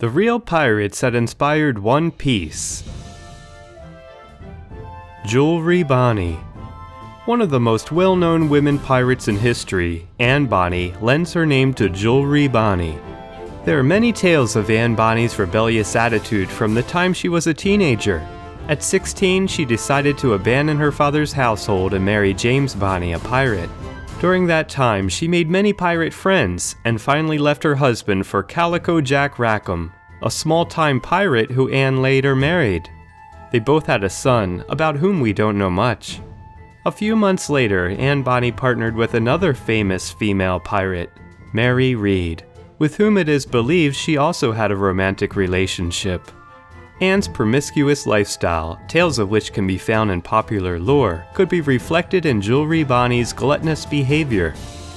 The real pirates that inspired One Piece. Jewelry Bonney. One of the most well known women pirates in history, Anne Bonny, lends her name to Jewelry Bonney. There are many tales of Anne Bonny's rebellious attitude from the time she was a teenager. At 16, she decided to abandon her father's household and marry James Bonny, a pirate. During that time, she made many pirate friends and finally left her husband for Calico Jack Rackham, a small time pirate who Anne later married. They both had a son, about whom we don't know much. A few months later, Anne Bonny partnered with another famous female pirate, Mary Read, with whom it is believed she also had a romantic relationship. Anne's promiscuous lifestyle, tales of which can be found in popular lore, could be reflected in Jewelry Bonney's gluttonous behavior.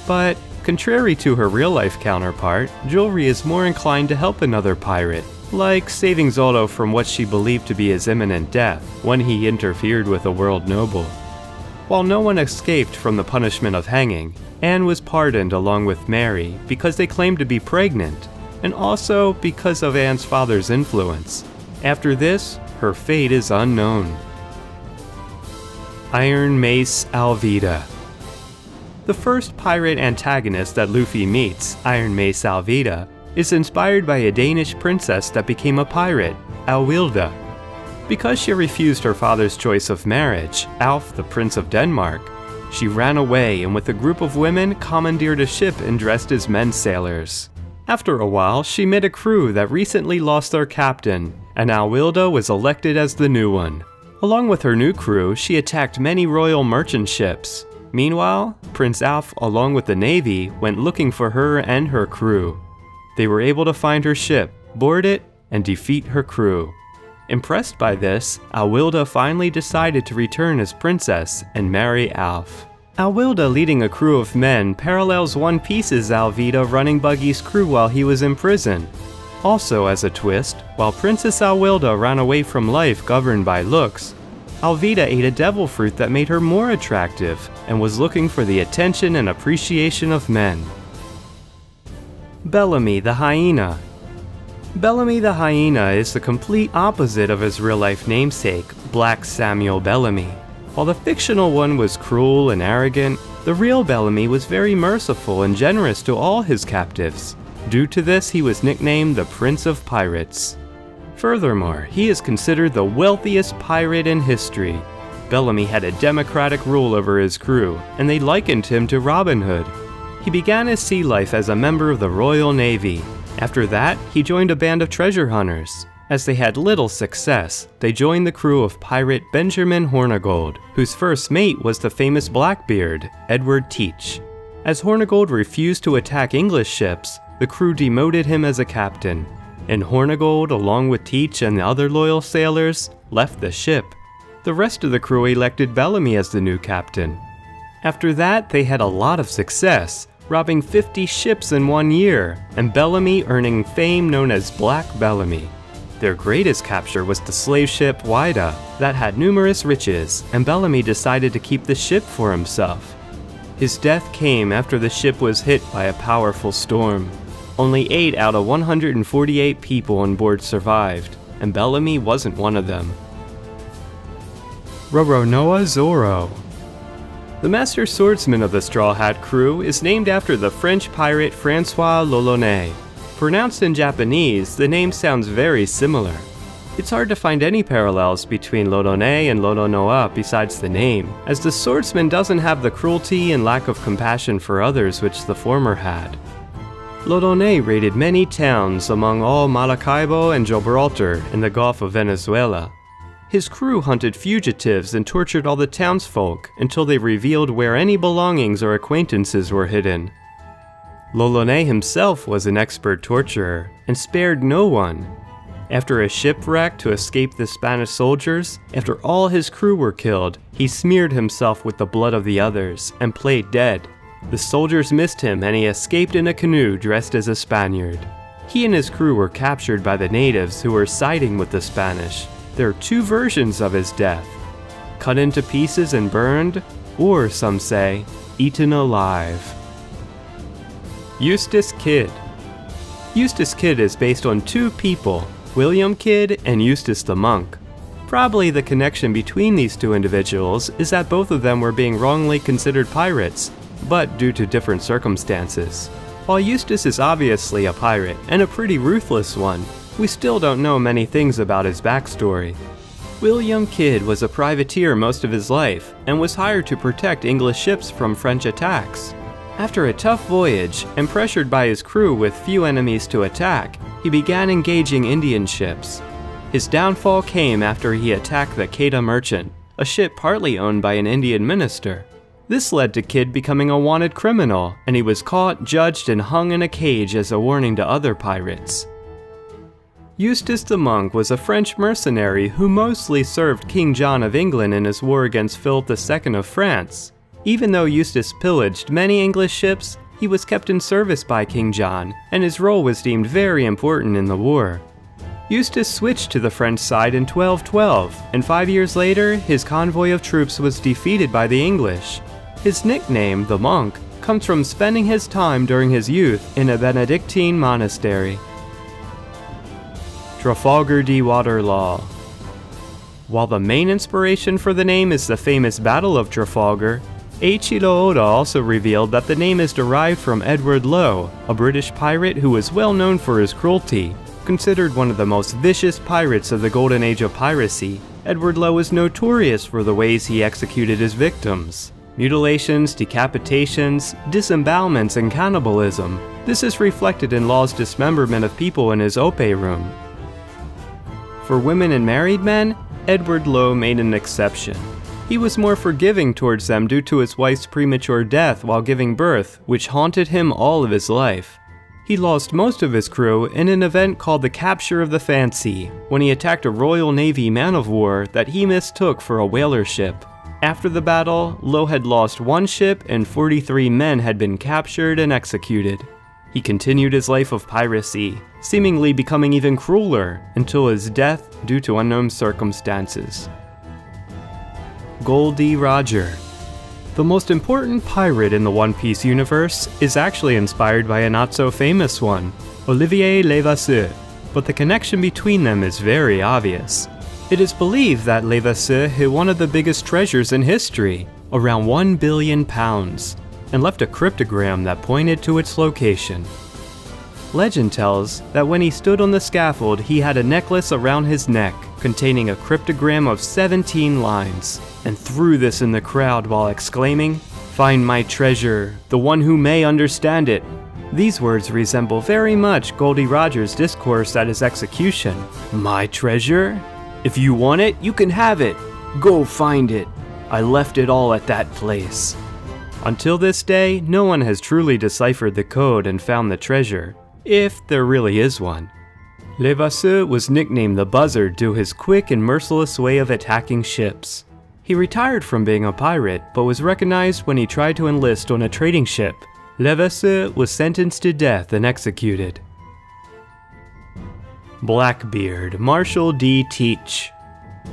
But, contrary to her real life counterpart, Jewelry is more inclined to help another pirate, like saving Zoro from what she believed to be his imminent death when he interfered with a world noble. While no one escaped from the punishment of hanging, Anne was pardoned along with Mary because they claimed to be pregnant, and also because of Anne's father's influence. After this, her fate is unknown. Iron Mace Alvida The first pirate antagonist that Luffy meets, Iron Mace Alvida, is inspired by a Danish princess that became a pirate, Alwilda. Because she refused her father's choice of marriage, Alf, the Prince of Denmark, she ran away and with a group of women commandeered a ship and dressed as men sailors. After a while, she met a crew that recently lost their captain, and Alwilda was elected as the new one. Along with her new crew, she attacked many royal merchant ships. Meanwhile, Prince Alf, along with the navy, went looking for her and her crew. They were able to find her ship, board it, and defeat her crew. Impressed by this, Alwilda finally decided to return as princess and marry Alf. Alwilda leading a crew of men parallels One Piece's Alvida running Buggy's crew while he was in prison. Also as a twist, while Princess Alwilda ran away from life governed by looks, Alvida ate a devil fruit that made her more attractive and was looking for the attention and appreciation of men. Bellamy the Hyena Bellamy the Hyena is the complete opposite of his real life namesake, Black Samuel Bellamy. While the fictional one was cruel and arrogant, the real Bellamy was very merciful and generous to all his captives. Due to this, he was nicknamed the Prince of Pirates. Furthermore, he is considered the wealthiest pirate in history. Bellamy had a democratic rule over his crew, and they likened him to Robin Hood. He began his sea life as a member of the Royal Navy. After that, he joined a band of treasure hunters. As they had little success, they joined the crew of pirate Benjamin Hornigold, whose first mate was the famous Blackbeard, Edward Teach. As Hornigold refused to attack English ships, the crew demoted him as a captain, and Hornigold, along with Teach and the other loyal sailors, left the ship. The rest of the crew elected Bellamy as the new captain. After that, they had a lot of success, robbing 50 ships in one year, and Bellamy earning fame known as Black Bellamy. Their greatest capture was the slave ship Whydah, that had numerous riches, and Bellamy decided to keep the ship for himself. His death came after the ship was hit by a powerful storm. Only 8 out of 148 people on board survived, and Bellamy wasn't one of them. Roronoa Zoro The master swordsman of the Straw Hat crew is named after the French pirate Francois l'Olonnais. Pronounced in Japanese, the name sounds very similar. It's hard to find any parallels between L'Olonnais and Roronoa besides the name, as the swordsman doesn't have the cruelty and lack of compassion for others which the former had. L'Olonnais raided many towns among all Maracaibo and Gibraltar in the Gulf of Venezuela. His crew hunted fugitives and tortured all the townsfolk until they revealed where any belongings or acquaintances were hidden. L'Olonnais himself was an expert torturer and spared no one. After a shipwreck to escape the Spanish soldiers, after all his crew were killed, he smeared himself with the blood of the others and played dead. The soldiers missed him and he escaped in a canoe dressed as a Spaniard. He and his crew were captured by the natives who were siding with the Spanish. There are two versions of his death cut into pieces and burned, or some say, eaten alive. Eustace Kid Eustace Kid is based on two people, William Kidd and Eustace the Monk. Probably the connection between these two individuals is that both of them were being wrongly considered pirates, but due to different circumstances. While Eustace is obviously a pirate, and a pretty ruthless one, we still don't know many things about his backstory. William Kidd was a privateer most of his life, and was hired to protect English ships from French attacks. After a tough voyage, and pressured by his crew with few enemies to attack, he began engaging Indian ships. His downfall came after he attacked the Quedagh Merchant, a ship partly owned by an Indian minister. This led to Kidd becoming a wanted criminal, and he was caught, judged, and hung in a cage as a warning to other pirates. Eustace the Monk was a French mercenary who mostly served King John of England in his war against Philip II of France. Even though Eustace pillaged many English ships, he was kept in service by King John, and his role was deemed very important in the war. Eustace switched to the French side in 1212, and five years later, his convoy of troops was defeated by the English. His nickname, the Monk, comes from spending his time during his youth in a Benedictine monastery. Trafalgar D. Water Law While the main inspiration for the name is the famous Battle of Trafalgar, Eiichiro Oda also revealed that the name is derived from Edward Lowe, a British pirate who was well known for his cruelty Considered one of the most vicious pirates of the golden age of piracy, Edward Lowe is notorious for the ways he executed his victims. Mutilations, decapitations, disembowelments, and cannibalism. This is reflected in Law's dismemberment of people in his Ope room. For women and married men, Edward Lowe made an exception. He was more forgiving towards them due to his wife's premature death while giving birth, which haunted him all of his life. He lost most of his crew in an event called the Capture of the Fancy, when he attacked a Royal Navy man of war that he mistook for a whaler ship. After the battle, Lowe had lost one ship and 43 men had been captured and executed. He continued his life of piracy, seemingly becoming even crueler until his death due to unknown circumstances. Gol D. Roger the most important pirate in the One Piece universe is actually inspired by a not so famous one, Olivier Levasseur, but the connection between them is very obvious. It is believed that Levasseur hid one of the biggest treasures in history, around 1 billion pounds, and left a cryptogram that pointed to its location. Legend tells that when he stood on the scaffold, he had a necklace around his neck containing a cryptogram of 17 lines, and threw this in the crowd while exclaiming, Find my treasure, the one who may understand it. These words resemble very much Gol D. Rogers' discourse at his execution. My treasure? If you want it, you can have it. Go find it. I left it all at that place. Until this day, no one has truly deciphered the code and found the treasure, if there really is one. Levasseur was nicknamed the Buzzard due to his quick and merciless way of attacking ships. He retired from being a pirate, but was recognized when he tried to enlist on a trading ship. Levasseur was sentenced to death and executed. Blackbeard, Marshall D. Teach.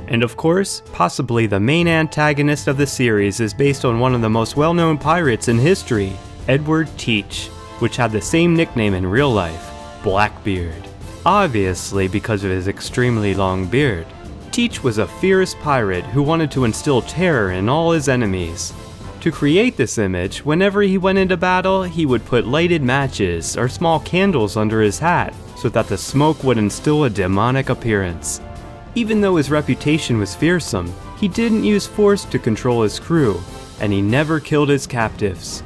And of course, possibly the main antagonist of the series is based on one of the most well-known pirates in history, Edward Teach, which had the same nickname in real life, Blackbeard. Obviously because of his extremely long beard. Teach was a fierce pirate who wanted to instill terror in all his enemies. To create this image, whenever he went into battle, he would put lighted matches or small candles under his hat so that the smoke would instill a demonic appearance. Even though his reputation was fearsome, he didn't use force to control his crew, and he never killed his captives.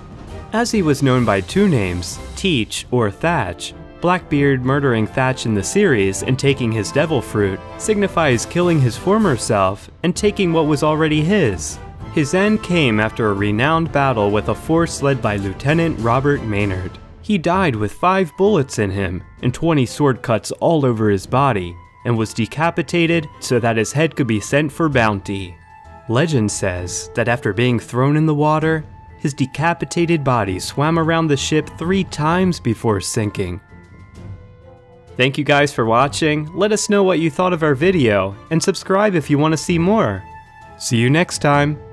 As he was known by two names, Teach or Thatch, Blackbeard murdering Thatch in the series and taking his devil fruit signifies killing his former self and taking what was already his. His end came after a renowned battle with a force led by Lieutenant Robert Maynard. He died with 5 bullets in him and 20 sword cuts all over his body, and was decapitated so that his head could be sent for bounty. Legend says that after being thrown in the water, his decapitated body swam around the ship three times before sinking, Thank you guys for watching, let us know what you thought of our video, and subscribe if you want to see more. See you next time!